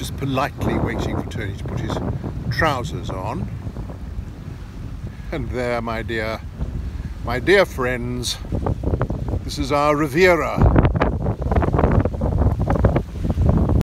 Just politely waiting for Tony to put his trousers on. And there, my dear, my dear friends, this is our Riviera